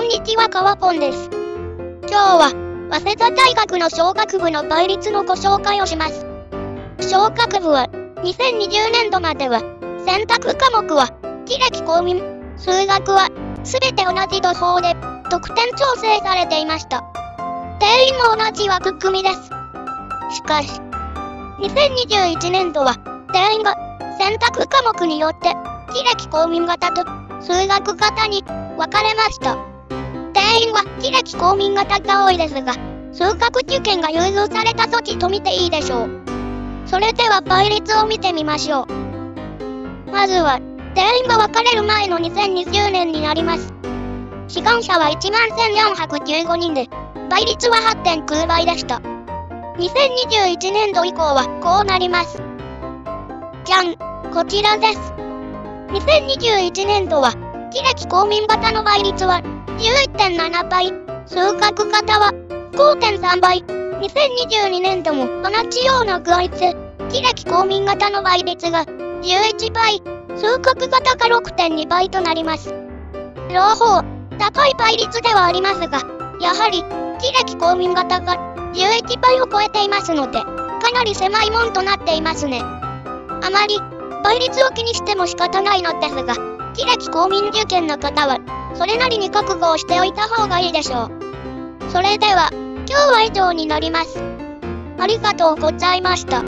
んにちは川ポンです。今日は、早稲田大学の小学部の倍率のご紹介をします。小学部は、2020年度までは、選択科目は、地歴公民、数学は、すべて同じ土法で、得点調整されていました。定員も同じ枠組みです。しかし、2021年度は、定員が、選択科目によって、地歴公民型と、数学型に分かれました。定員は地歴公民型が多いですが、数学受験が融通された措置と見ていいでしょう。それでは倍率を見てみましょう。まずは、定員が分かれる前の2020年になります。志願者は11,415人で、倍率は8.9倍でした。2021年度以降はこうなります。じゃん、こちらです。2021年度は、地歴公民型の倍率は11.7倍、数学型は5.3倍。2022年度も同じような具合で、地歴公民型の倍率が11倍、数学型が6.2倍となります。両方、高い倍率ではありますが、やはり、地歴公民型が11倍を超えていますので、かなり狭いもんとなっていますね。あまり、倍率を気にしても仕方ないのですが、地歴公民受験の方は、それなりに覚悟をしておいた方がいいでしょう。それでは、今日は以上になります。ありがとうございました。